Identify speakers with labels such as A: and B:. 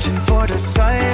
A: searching for the sign.